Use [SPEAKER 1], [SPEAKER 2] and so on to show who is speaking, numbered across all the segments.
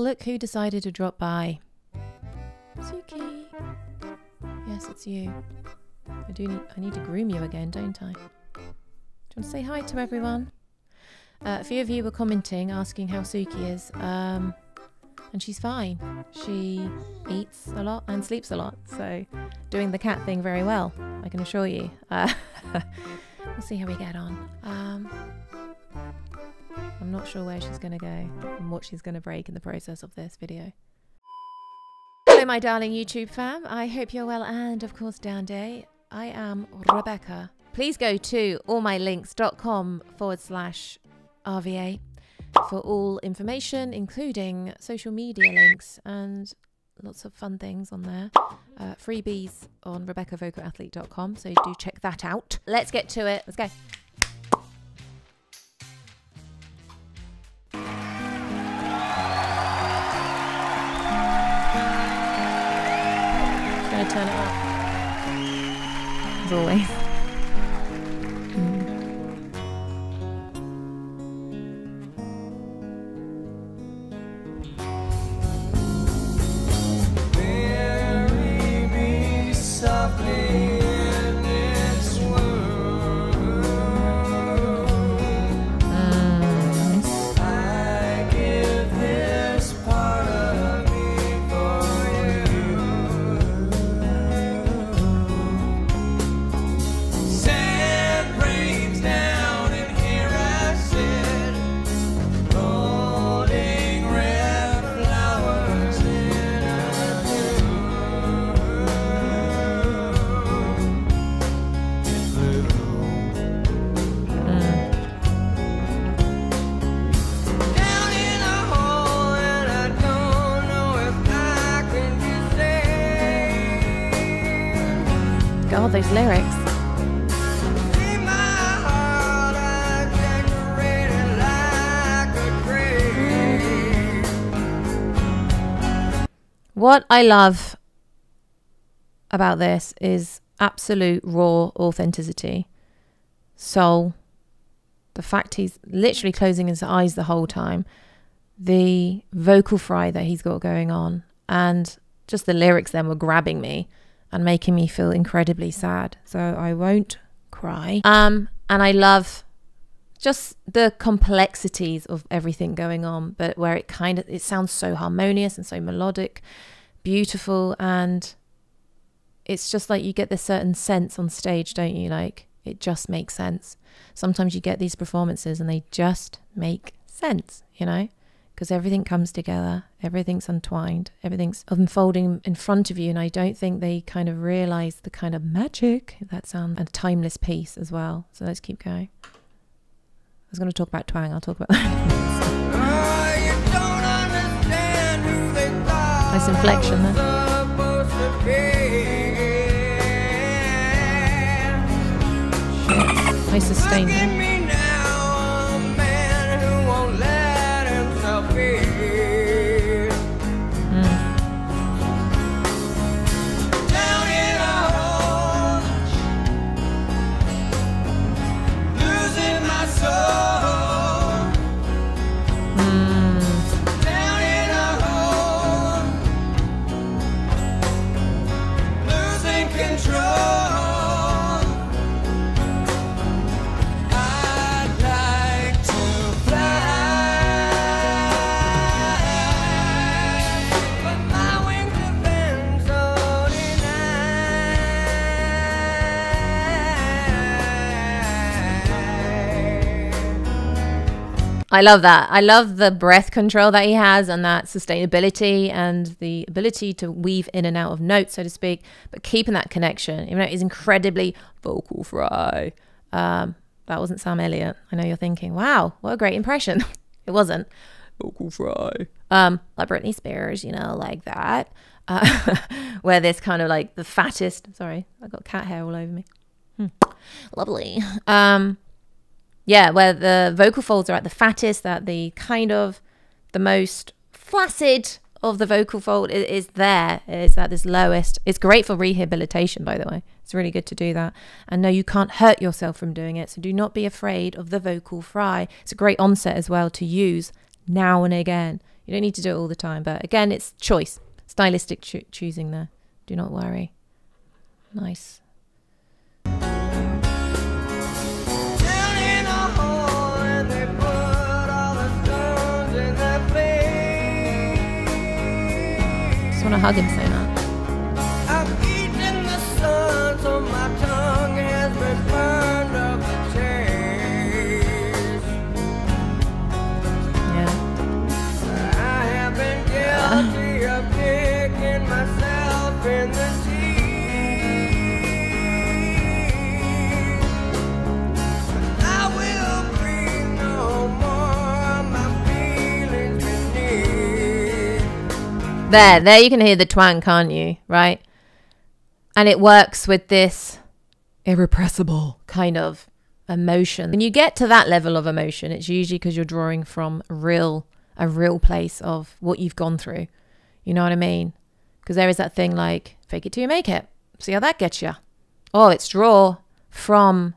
[SPEAKER 1] look who decided to drop by. Suki. Yes, it's you. I do need I need to groom you again, don't I? Do you want to say hi to everyone? Uh, a few of you were commenting, asking how Suki is. Um, and she's fine. She eats a lot and sleeps a lot, so doing the cat thing very well, I can assure you. Uh, we'll see how we get on. Um, I'm not sure where she's going to go and what she's going to break in the process of this video. Hello, my darling YouTube fam. I hope you're well and, of course, down day. I am Rebecca. Please go to allmylinks.com forward slash RVA for all information, including social media links and lots of fun things on there. Uh, freebies on RebeccaVocalAthlete.com, so do check that out. Let's get to it. Let's go.
[SPEAKER 2] A
[SPEAKER 1] lyrics.
[SPEAKER 2] Mm.
[SPEAKER 1] What I love about this is absolute raw authenticity. Soul. The fact he's literally closing his eyes the whole time. The vocal fry that he's got going on. And just the lyrics then were grabbing me and making me feel incredibly sad. So I won't cry. Um, and I love just the complexities of everything going on, but where it kind of it sounds so harmonious and so melodic, beautiful, and it's just like you get this certain sense on stage, don't you? Like it just makes sense. Sometimes you get these performances and they just make sense, you know? Because everything comes together, everything's entwined, everything's unfolding in front of you. And I don't think they kind of realize the kind of magic that sounds a timeless piece as well. So let's keep going. I was going to talk about twang, I'll talk about that.
[SPEAKER 2] You don't understand who they thought
[SPEAKER 1] Nice inflection there.
[SPEAKER 2] supposed to be.
[SPEAKER 1] Nice sustain there. I love that. I love the breath control that he has and that sustainability and the ability to weave in and out of notes, so to speak, but keeping that connection, even though he's incredibly vocal fry. Um, that wasn't Sam Elliott. I know you're thinking, wow, what a great impression. it wasn't. Vocal fry. Um, like Britney Spears, you know, like that. Uh, where this kind of like the fattest, sorry, I got cat hair all over me. Hmm. Lovely. Um, yeah, where the vocal folds are at the fattest, that the kind of the most flaccid of the vocal fold is, is there. It's at this lowest. It's great for rehabilitation, by the way. It's really good to do that. And no, you can't hurt yourself from doing it. So do not be afraid of the vocal fry. It's a great onset as well to use now and again. You don't need to do it all the time. But again, it's choice, stylistic choo- choosing there. Do not worry. Nice. Hug him so much. There, there you can hear the twang, can't you? Right? And it works with this irrepressible kind of emotion. When you get to that level of emotion, it's usually because you're drawing from real a real place of what you've gone through. You know what I mean? Because there is that thing like fake it till you make it. See how that gets you. Oh, it's draw from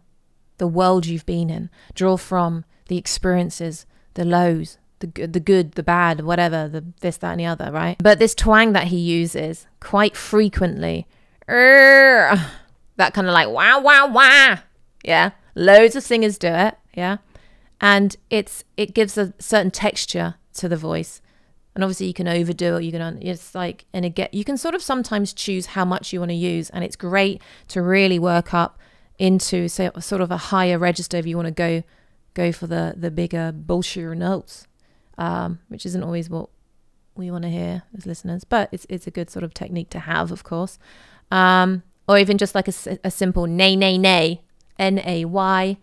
[SPEAKER 1] the world you've been in. Draw from the experiences, the lows, the good, the good, the bad, whatever, the this, that, and the other, right? But this twang that he uses quite frequently, that kind of like wow, wow, wow, yeah. Loads of singers do it, yeah, and it's it gives a certain texture to the voice. And obviously, you can overdo it. You can, it's like, and again, you can sort of sometimes choose how much you want to use, and it's great to really work up into say sort of a higher register if you want to go go for the the bigger bullshit notes um, which isn't always what we want to hear as listeners but it's it's a good sort of technique to have of course. Um, or even just like a simple nay nay nay n a y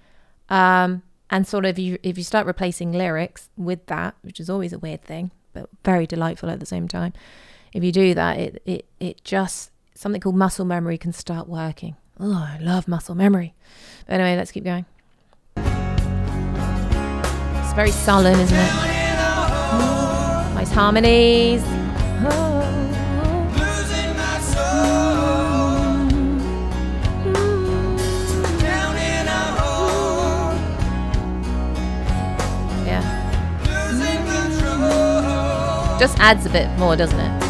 [SPEAKER 1] um, and sort of you if you start replacing lyrics with that which is always a weird thing but very delightful at the same time if you do that it it, it just something called muscle memory can start working. Oh i love muscle memory. But anyway let's keep going. It's very sullen isn't it nice harmonies.
[SPEAKER 2] Losing my soul. Down in a hole,
[SPEAKER 1] yeah. Just adds a bit more doesn't it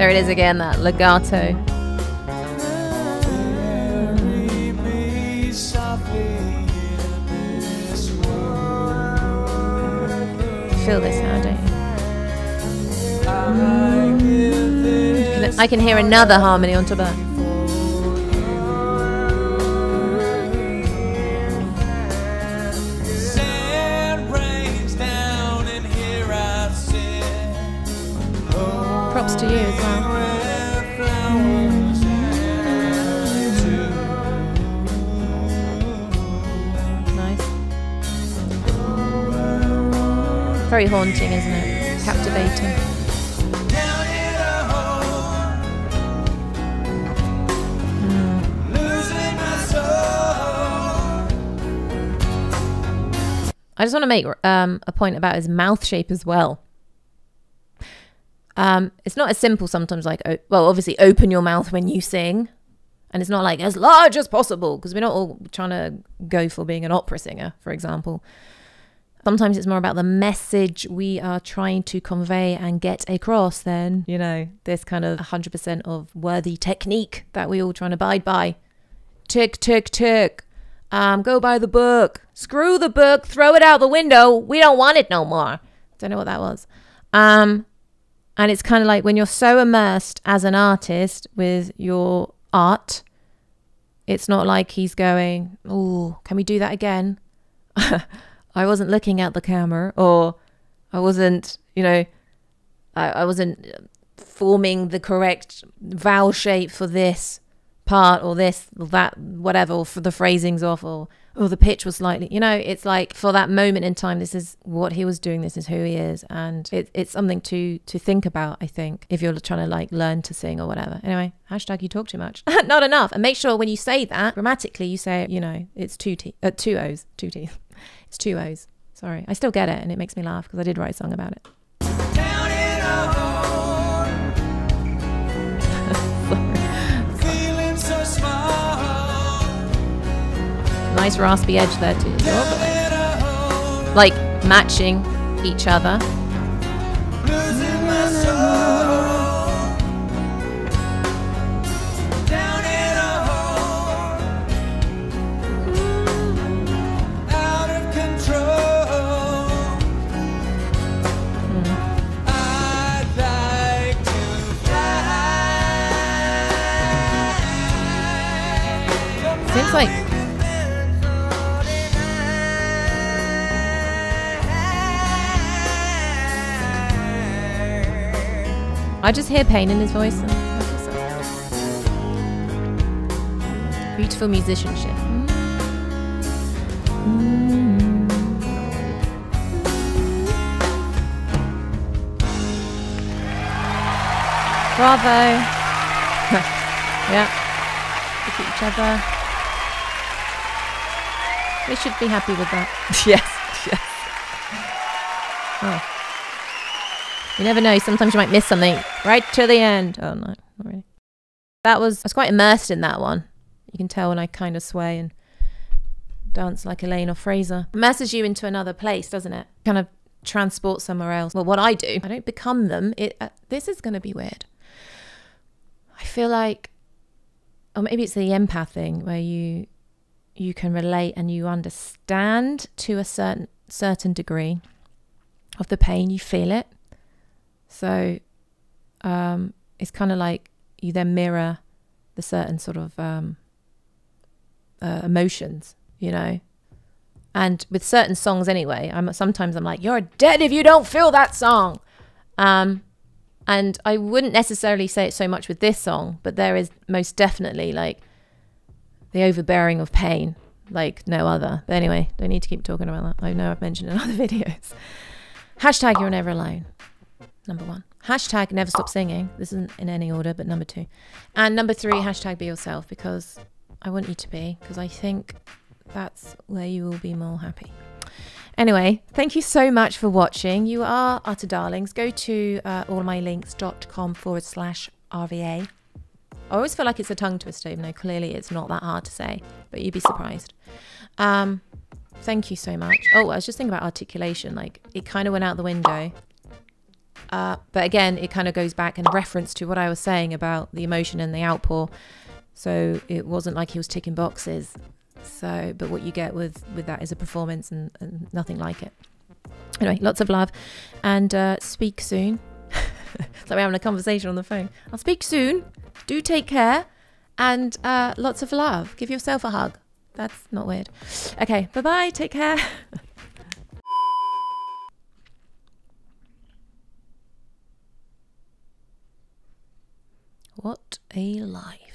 [SPEAKER 1] there it is again that legato. Feel this now don't you?
[SPEAKER 2] I
[SPEAKER 1] Can- i can hear another harmony on top of that props to you as well nice very haunting isn't it captivating
[SPEAKER 2] soul.
[SPEAKER 1] I just want to make um, a point about his mouth shape as well. Um, it's not as simple sometimes. Like, well, obviously, open your mouth when you sing, and it's not like as large as possible because we're not all trying to go for being an opera singer, for example. Sometimes it's more about the message we are trying to convey and get across than, you know, this kind of 100% of worthy technique that we all trying to abide by. Tick, tick, tick. Um, go buy the book. Screw the book. Throw it out the window. We don't want it no more. Don't know what that was. Um, and it's kind of like when you're so immersed as an artist with your art, it's not like he's going, Oh, can we do that again? I wasn't looking at the camera, or I wasn't, you know, I, I wasn't uh, forming the correct vowel shape for this part or this or that whatever or for the phrasings off or or the pitch was slightly you know it's like for that moment in time this is what he was doing this is who he is and it, it's something to to think about i think if you're trying to like learn to sing or whatever anyway hashtag you talk too much not enough and make sure when you say that grammatically you say you know it's two t uh, two o's two T's. it's two o's Sorry. I still get it and it makes me laugh because I did write a song about it. Nice raspy edge there too. Your Like matching each other. I just hear pain in his voice. and- Beautiful musicianship. Mm. Bravo. yeah. Look at each other. We should be happy with that. yes, yes. Oh. You never know. Sometimes you might miss something right to the end. Oh no, not really. That was I was quite immersed in that one. You can tell when I kind of sway and dance like Elaine or Fraser. Immerses you into another place, doesn't it? Kind of transport somewhere else. Well, what I do, I don't become them. It. Uh, this is going to be weird. I feel like, or maybe it's the empath thing where you you can relate and you understand to a certain certain degree of the pain. You feel it. So um, it's kind of like you then mirror the certain sort of um, uh, emotions, you know. And with certain songs, anyway, I'm sometimes I'm like, "You're dead if you don't feel that song." Um, and I wouldn't necessarily say it so much with this song, but there is most definitely like the overbearing of pain like no other. But anyway, don't need to keep talking about that. I know I've mentioned in other videos. Hashtag you're never alone. Number one. Hashtag never stop singing. This isn't in any order, but number two. And number three, hashtag be yourself because I want you to be, because I think that's where you will be more happy. Anyway, thank you so much for watching. You are utter darlings. Go to uh, allmylinks.com forward slash RVA. I always feel like it's a tongue twister, even though clearly it's not that hard to say, but you'd be surprised. Um, thank you so much. Oh, I was just thinking about articulation. Like it kind of went out the window. Uh, but again, it kind of goes back in reference to what I was saying about the emotion and the outpour. So it wasn't like he was ticking boxes. So, but what you get with with that is a performance and, and nothing like it. Anyway, lots of love, and uh, speak soon. it's like we're having a conversation on the phone. I'll speak soon. Do take care, and uh, lots of love. Give yourself a hug. That's not weird. Okay, bye bye. Take care. what a life.